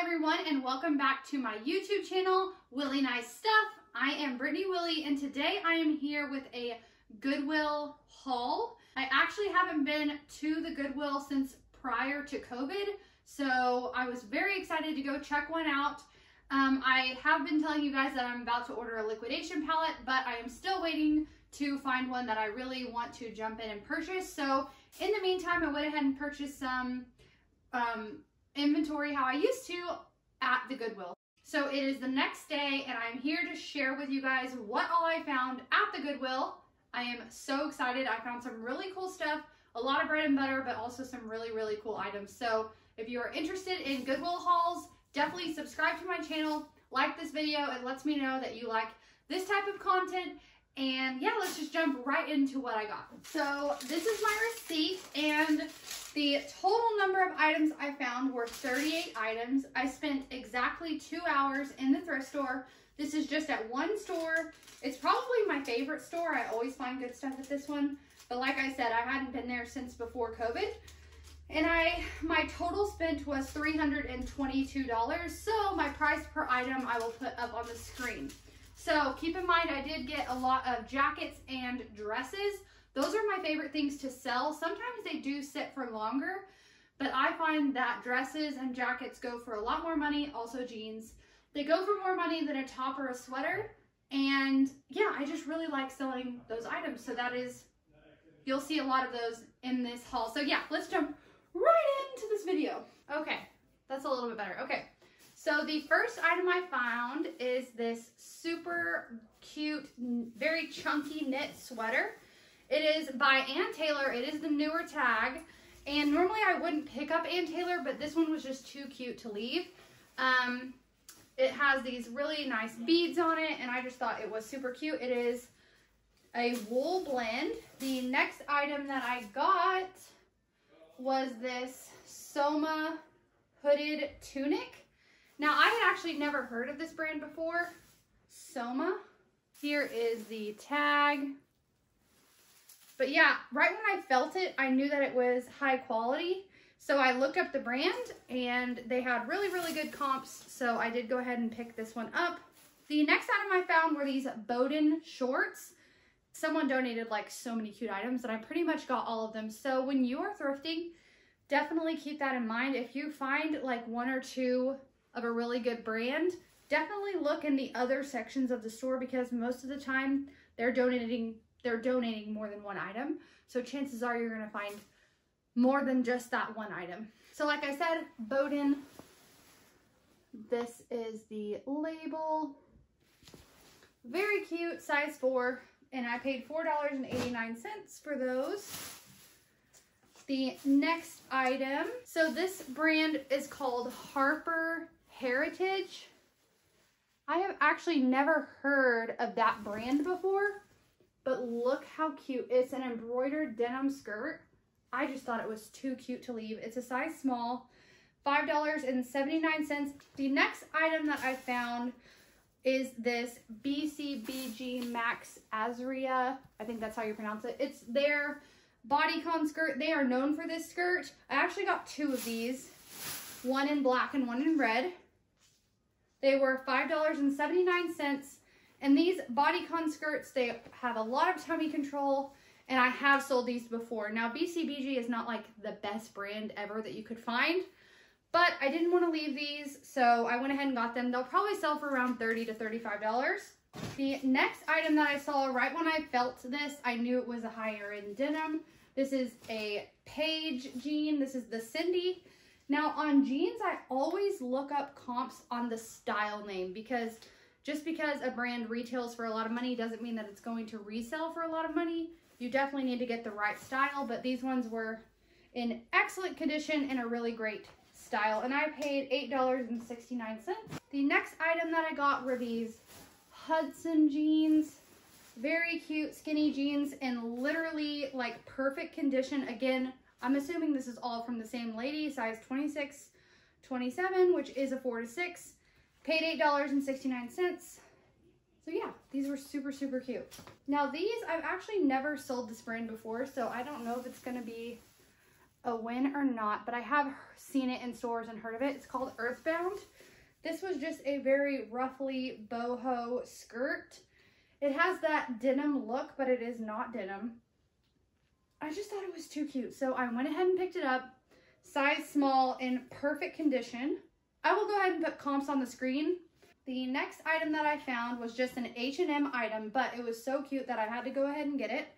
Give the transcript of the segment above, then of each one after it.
everyone and welcome back to my YouTube channel, Willey Nice Stuff. I am Brittany Willey and today I am here with a Goodwill haul. I actually haven't been to the Goodwill since prior to COVID, so I was very excited to go check one out. Um, I have been telling you guys that I'm about to order a liquidation pallet, but I am still waiting to find one that I really want to jump in and purchase. So in the meantime, I went ahead and purchased some um, inventory how I used to at the Goodwill. So it is the next day and I'm here to share with you guys what all I found at the Goodwill. I am so excited. I found some really cool stuff, a lot of bread and butter, but also some really, really cool items. So if you are interested in Goodwill hauls, definitely subscribe to my channel, like this video. It lets me know that you like this type of content and yeah, let's just jump right into what I got. So this is my receipt and the total number of items I found were 38 items. I spent exactly two hours in the thrift store. This is just at one store. It's probably my favorite store. I always find good stuff at this one. But like I said, I hadn't been there since before COVID. And I, my total spent was $322. So my price per item I will put up on the screen. So keep in mind, I did get a lot of jackets and dresses. Those are my favorite things to sell. Sometimes they do sit for longer, but I find that dresses and jackets go for a lot more money. Also jeans. They go for more money than a top or a sweater. And yeah, I just really like selling those items. So that is, you'll see a lot of those in this haul. So yeah, let's jump right into this video. Okay, that's a little bit better. Okay. So the first item I found is this super cute, very chunky knit sweater. It is by Ann Taylor. It is the newer tag. And normally I wouldn't pick up Ann Taylor, but this one was just too cute to leave. Um, it has these really nice beads on it, and I just thought it was super cute. It is a wool blend. The next item that I got was this Soma hooded tunic. Now, I had actually never heard of this brand before, Soma. Here is the tag. But yeah, right when I felt it, I knew that it was high quality. So I looked up the brand and they had really, really good comps. So I did go ahead and pick this one up. The next item I found were these Boden shorts. Someone donated like so many cute items and I pretty much got all of them. So when you are thrifting, definitely keep that in mind. If you find like one or two of a really good brand, definitely look in the other sections of the store because most of the time they're donating they're donating more than one item. So chances are you're going to find more than just that one item. So like I said, Boden, this is the label. Very cute, size 4, and I paid $4.89 for those. The next item, so this brand is called Harper Heritage. I have actually never heard of that brand before, but look how cute. It's an embroidered denim skirt. I just thought it was too cute to leave. It's a size small, $5.79. The next item that I found is this BCBG Max Azria. I think that's how you pronounce it. It's their bodycon skirt. They are known for this skirt. I actually got two of these, one in black and one in red. They were $5.79. And these bodycon skirts, they have a lot of tummy control and I have sold these before. Now, BCBG is not like the best brand ever that you could find, but I didn't want to leave these, so I went ahead and got them. They'll probably sell for around 30 to $35. The next item that I saw right when I felt this, I knew it was a higher end denim. This is a Paige jean. This is the Cindy. Now on jeans, I always look up comps on the style name because just because a brand retails for a lot of money doesn't mean that it's going to resell for a lot of money. You definitely need to get the right style, but these ones were in excellent condition and a really great style. And I paid $8.69. The next item that I got were these Hudson jeans. Very cute skinny jeans in literally like perfect condition. Again, I'm assuming this is all from the same lady, size 26, 27, which is a 4 to 6. Paid $8.69. So yeah, these were super, super cute. Now these, I've actually never sold this brand before, so I don't know if it's to be a win or not, but I have seen it in stores and heard of it. It's called Earthbound. This was just a very roughly boho skirt. It has that denim look, but it is not denim. I just thought it was too cute. So I went ahead and picked it up. Size small in perfect condition. I will go ahead and put comps on the screen. The next item that I found was just an H&M item, but it was so cute that I had to go ahead and get it.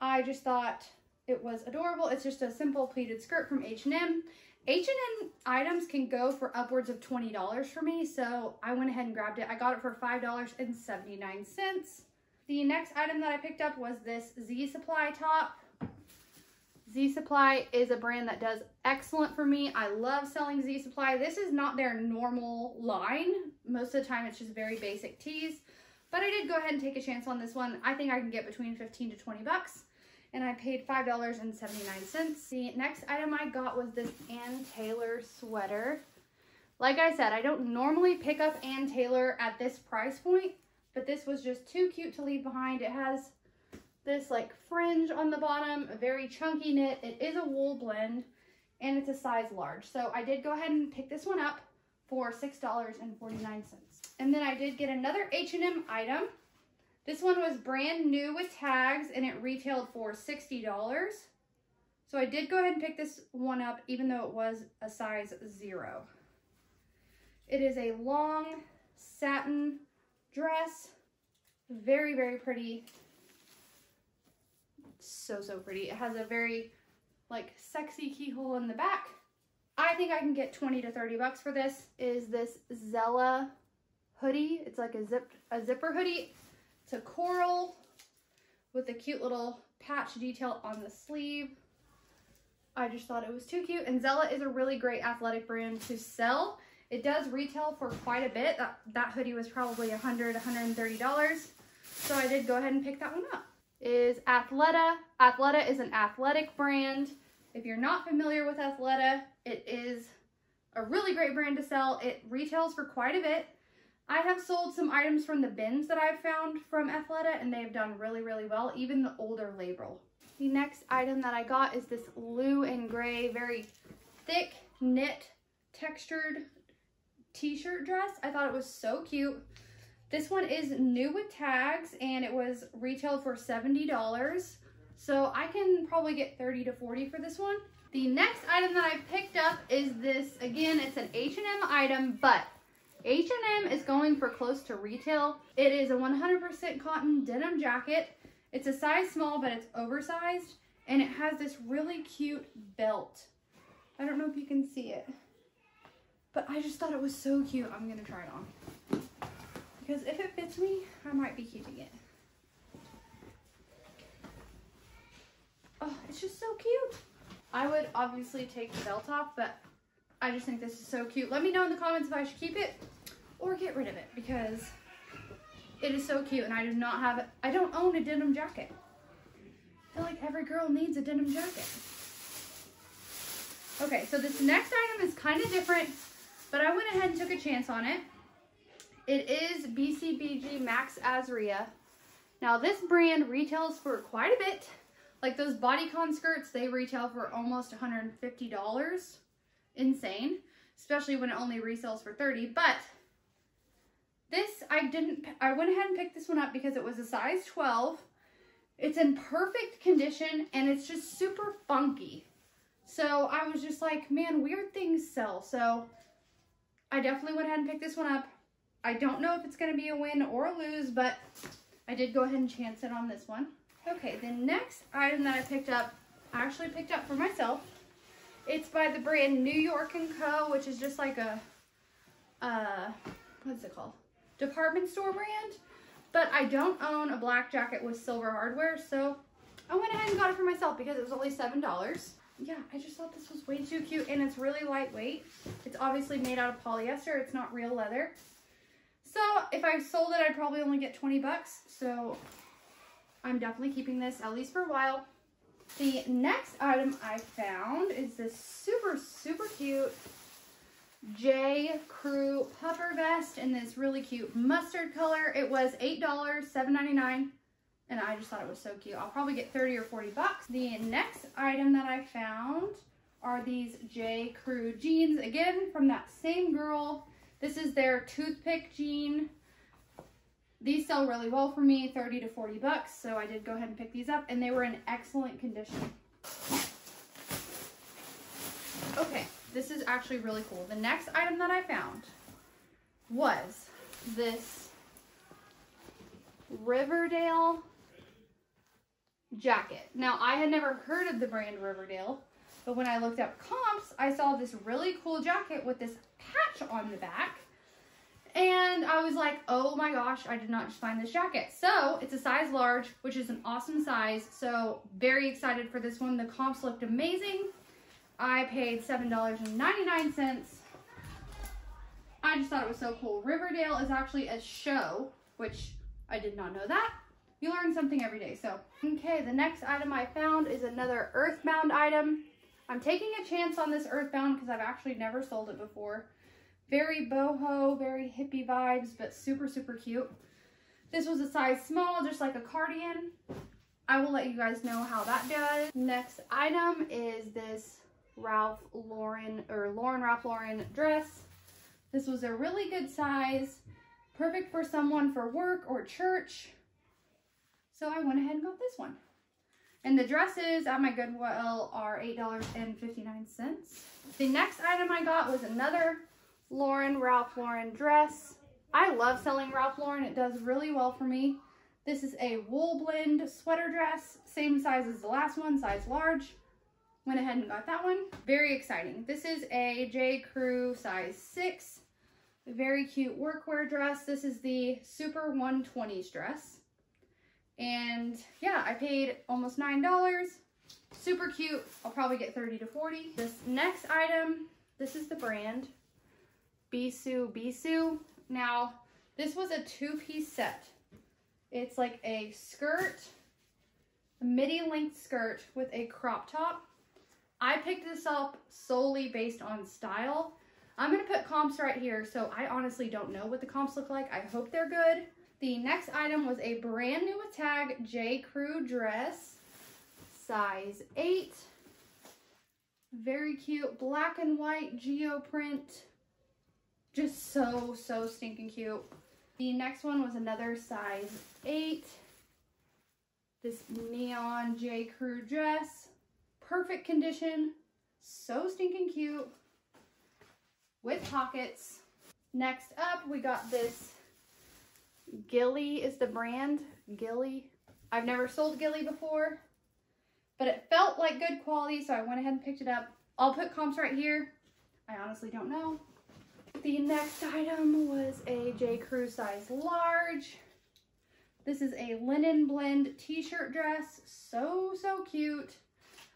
I just thought it was adorable. It's just a simple pleated skirt from H&M. H&M items can go for upwards of $20 for me, so I went ahead and grabbed it. I got it for $5.79. The next item that I picked up was this Z Supply top. Z Supply is a brand that does excellent for me. I love selling Z Supply. This is not their normal line. Most of the time it's just very basic tees, but I did go ahead and take a chance on this one. I think I can get between 15 to 20 bucks and I paid $5.79. The next item I got was this Ann Taylor sweater. Like I said, I don't normally pick up Ann Taylor at this price point, but this was just too cute to leave behind. It has this like fringe on the bottom, a very chunky knit. It is a wool blend and it's a size large. So I did go ahead and pick this one up for $6.49. And then I did get another H&M item. This one was brand new with tags and it retailed for $60. So I did go ahead and pick this one up even though it was a size zero. It is a long satin dress. Very, very pretty. So, so pretty. It has a very like sexy keyhole in the back. I think I can get 20 to 30 bucks for this. Is this Zella hoodie. It's like a zip a zipper hoodie. It's a coral with a cute little patch detail on the sleeve. I just thought it was too cute. And Zella is a really great athletic brand to sell. It does retail for quite a bit. That, that hoodie was probably $100, $130. So I did go ahead and pick that one up. Is Athleta. Athleta is an athletic brand. If you're not familiar with Athleta, it is a really great brand to sell. It retails for quite a bit. I have sold some items from the bins that I've found from Athleta and they've done really, really well, even the older label. The next item that I got is this blue and gray, very thick knit textured t-shirt dress. I thought it was so cute. This one is new with tags and it was retailed for $70. So I can probably get 30 to 40 for this one. The next item that I picked up is this, again, it's an H&M item, but H&M is going for close to retail. It is a 100% cotton denim jacket. It's a size small, but it's oversized. And it has this really cute belt. I don't know if you can see it. But I just thought it was so cute. I'm to try it on. Because if it fits me, I might be keeping it. Oh, it's just so cute. I would obviously take the belt off, but I just think this is so cute. Let me know in the comments if I should keep it or get rid of it because it is so cute and I do not have, I don't own a denim jacket. I feel like every girl needs a denim jacket. Okay, so this next item is kind of different, but I went ahead and took a chance on it. It is BCBG Max Azria. Now this brand retails for quite a bit. Like those bodycon skirts, they retail for almost $150. Insane, especially when it only resells for 30 but this, I didn't, I went ahead and picked this one up because it was a size 12. It's in perfect condition and it's just super funky. So I was just like, man, weird things sell. So I definitely went ahead and picked this one up. I don't know if it's going to be a win or a lose, but I did go ahead and chance it on this one. Okay, the next item that I picked up, I actually picked up for myself. It's by the brand New York & Co., which is just like a, uh, what's it called? department store brand, but I don't own a black jacket with silver hardware, so I went ahead and got it for myself because it was only $7. Yeah, I just thought this was way too cute, and it's really lightweight. It's obviously made out of polyester. It's not real leather. So if I sold it, I'd probably only get 20 bucks. So I'm definitely keeping this at least for a while. The next item I found is this super, super cute J. Crew puffer vest in this really cute mustard color. It was $8, $7.99. And I just thought it was so cute. I'll probably get 30 or 40 bucks. The next item that I found are these J. Crew jeans. Again, from that same girl. This is their toothpick jean. These sell really well for me, 30 to 40 bucks. So I did go ahead and pick these up and they were in excellent condition. Okay, this is actually really cool. The next item that I found was this Riverdale jacket. Now, I had never heard of the brand Riverdale, but when I looked up comps, I saw this really cool jacket with this patch on the back. And I was like, oh my gosh, I did not just find this jacket. So it's a size large, which is an awesome size. So very excited for this one. The comps looked amazing. I paid $7.99. I just thought it was so cool. Riverdale is actually a show, which I did not know that. You learn something every day, so. Okay, the next item I found is another Earthbound item. I'm taking a chance on this Earthbound because I've actually never sold it before. Very boho, very hippie vibes, but super, super cute. This was a size small, just like a cardigan. I will let you guys know how that does. Next item is this Ralph Lauren, or Lauren Ralph Lauren dress. This was a really good size, perfect for someone for work or church. So I went ahead and got this one. And the dresses at my Goodwill are $8.59. The next item I got was another Lauren Ralph Lauren dress. I love selling Ralph Lauren. It does really well for me. This is a wool blend sweater dress, same size as the last one, size large. Went ahead and got that one. Very exciting. This is a J. Crew size 6. Very cute workwear dress. This is the Super 120s dress. And yeah, I paid almost $9. Super cute. I'll probably get 30 to 40. This next item, this is the brand. Bisou Bisou. Now, this was a two-piece set. It's like a skirt, a midi length skirt with a crop top. I picked this up solely based on style. I'm to put comps right here, so I honestly don't know what the comps look like. I hope they're good. The next item was a brand new tag J. Crew dress, size 8. Very cute, black and white geoprint. Just so, so stinking cute. The next one was another size 8. This neon J. Crew dress. Perfect condition. So stinking cute. With pockets. Next up, we got this Gilly is the brand. Gilly. I've never sold Gilly before, but it felt like good quality, so I went ahead and picked it up. I'll put comps right here. I honestly don't know. The next item was a J. Crew size large. This is a linen blend t-shirt dress. So, so cute.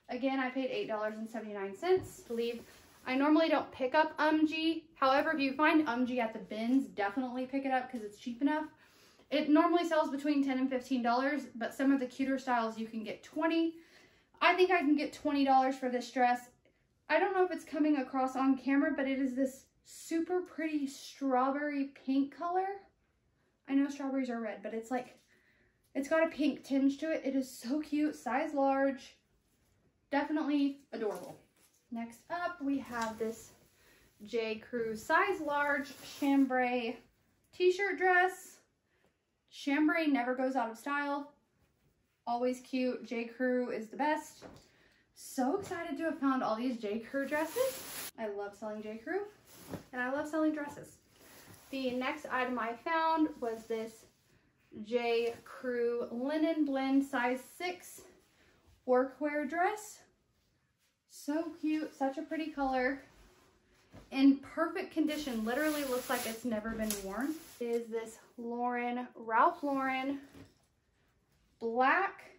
Again, I paid $8.79. Believe I normally don't pick up UMG. However, if you find UMG at the bins, definitely pick it up because it's cheap enough. It normally sells between 10 and $15, but some of the cuter styles you can get 20. I think I can get $20 for this dress. I don't know if it's coming across on camera, but it is this super pretty strawberry pink color. I know strawberries are red, but it's like, it's got a pink tinge to it. It is so cute, size large, definitely adorable. Next up, we have this J. Crew size large chambray t-shirt dress. Chambray never goes out of style. Always cute. J. Crew is the best. So excited to have found all these J. Crew dresses. I love selling J. Crew and I love selling dresses. The next item I found was this J. Crew linen blend size 6 workwear dress. So cute, such a pretty color. In perfect condition, literally looks like it's never been worn. Is this Lauren, Ralph Lauren black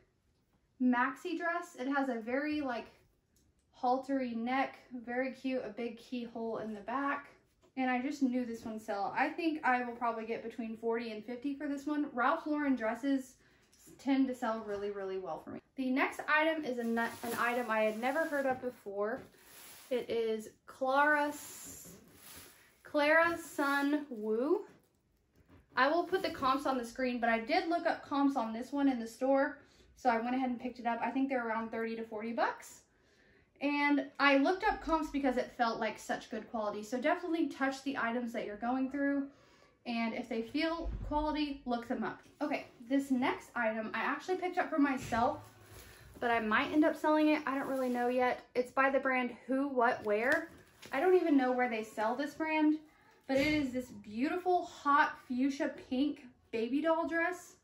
maxi dress. It has a very like haltery neck, very cute, a big keyhole in the back. And I just knew this one sell. I think I will probably get between 40 and 50 for this one. Ralph Lauren dresses tend to sell really, really well for me. The next item is an, an item I had never heard of before. It is Clara, Clara Sunwoo. I will put the comps on the screen, but I did look up comps on this one in the store. So I went ahead and picked it up. I think they're around 30 to 40 bucks. And I looked up comps because it felt like such good quality. So definitely touch the items that you're going through. And if they feel quality, look them up. Okay, this next item I actually picked up for myself, but I might end up selling it. I don't really know yet. It's by the brand Who, What, Wear. I don't even know where they sell this brand, but it is this beautiful hot fuchsia pink baby doll dress.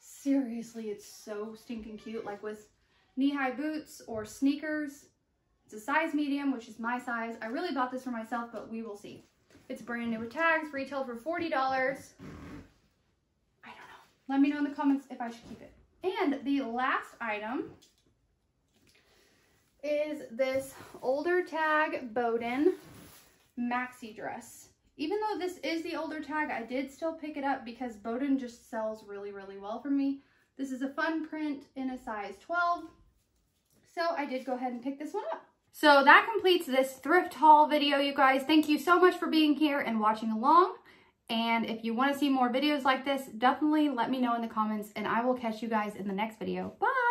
Seriously, it's so stinking cute. Like with knee-high boots or sneakers. It's a size medium, which is my size. I really bought this for myself, but we will see. It's brand new with tags, retail for $40. I don't know. Let me know in the comments if I should keep it. And the last item is this older tag Boden maxi dress. Even though this is the older tag, I did still pick it up because Boden just sells really, really well for me. This is a fun print in a size 12. So I did go ahead and pick this one up. So that completes this thrift haul video, you guys. Thank you so much for being here and watching along. And if you want to see more videos like this, definitely let me know in the comments and I will catch you guys in the next video. Bye!